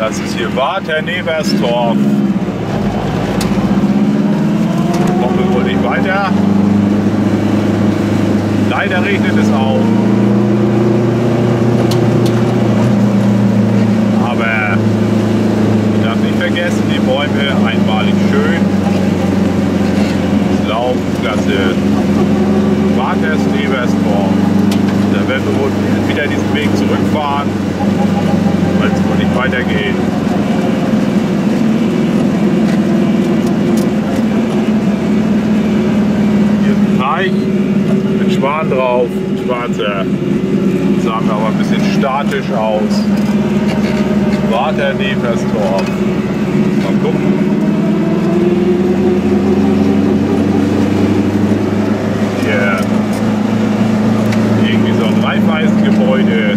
Das ist hier Water Neverstorf. Kommen wir wohl nicht weiter. Leider regnet es auch. Aber ich darf nicht vergessen, die Bäume einmalig schön. Das Laub, klasse. Waters Neverstorf. Da werden wir wohl wieder diesen Weg zurückfahren, weil es wohl nicht weitergeht. Hier ist ein Teich mit Schwan drauf, schwarzer. Sah mir aber ein bisschen statisch aus. Water Neverstorf. Mal gucken. Hier irgendwie so ein Reifeisengebäude.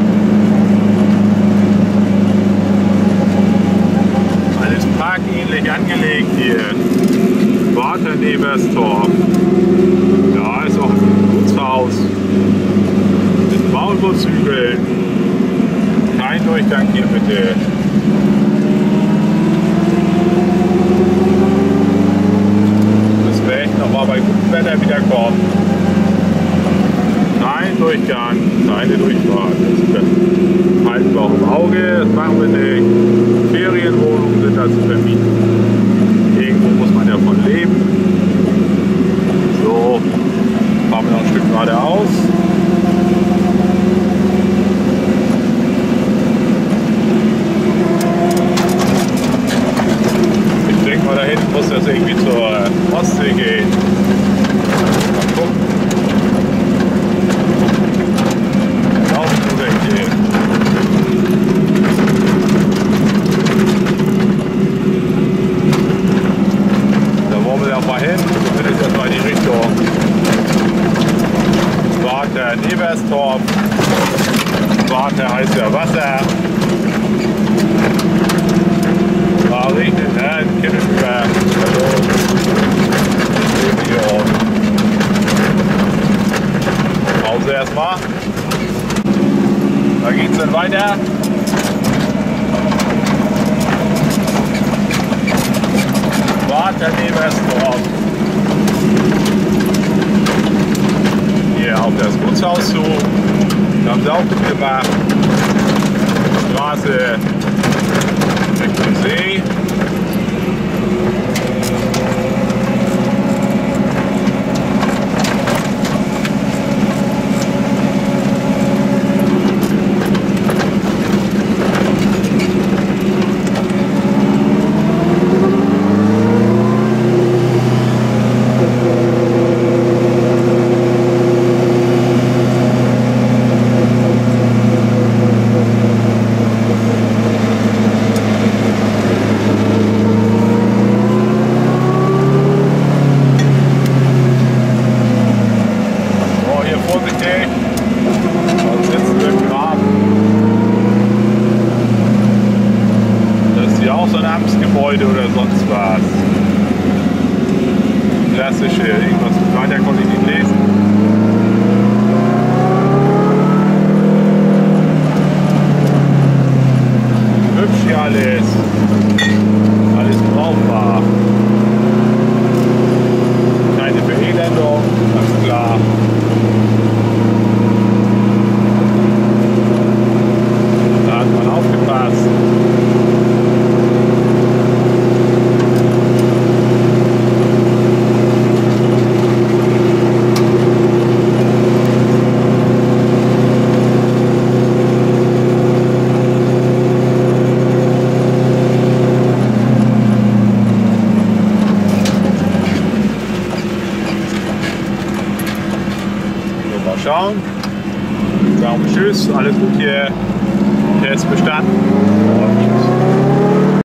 Alles parkähnlich angelegt hier. Neverstorf. Ja, ist auch ein Gutshaus. Mit Maulwurfshügeln. Kein Durchgang hier bitte. Das wäre echt nochmal bei gutem Wetter wieder kommen. Kein Durchgang, keine Durchfahrt. Das halten wir auch im Auge, das machen wir nicht. Ferienwohnungen sind da zu vermieten. Ostsee gehen. Da wollen wir auch mal hin. Wir sind jetzt mal in die Richtung Warte Neverstorf. Warte heißt ja Wasser. Da regnet, ne? Kinderberg. Hallo. Hier oben. Pause erstmal. Da geht's dann weiter. Warte Neversdorf. Hier auf das Gutshaus zu. Da haben sie auch gut gemacht. Straße Richtung See. So, hier vorsichtig. Sonst sitzen wir im Graben. Das ist hier auch so ein Amtsgebäude oder sonst was. Klassische, irgendwas weiter konnte ich nicht lesen. Mal schauen. Wir Tschüss, alles gut hier. Test bestanden.